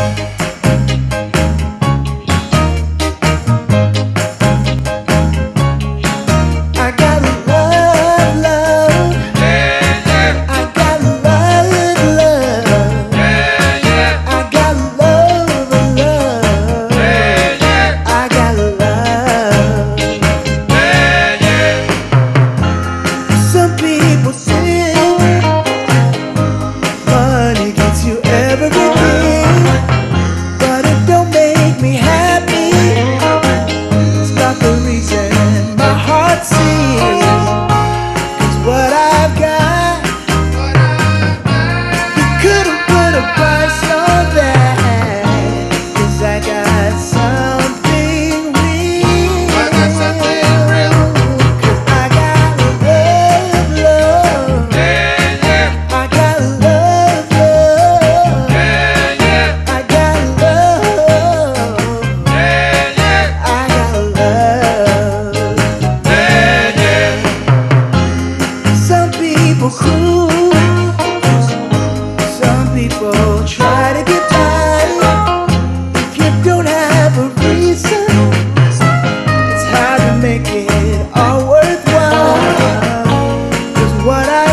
Thank see. Some people try to get by. If you don't have a reason, it's hard to make it all worthwhile. Cause what I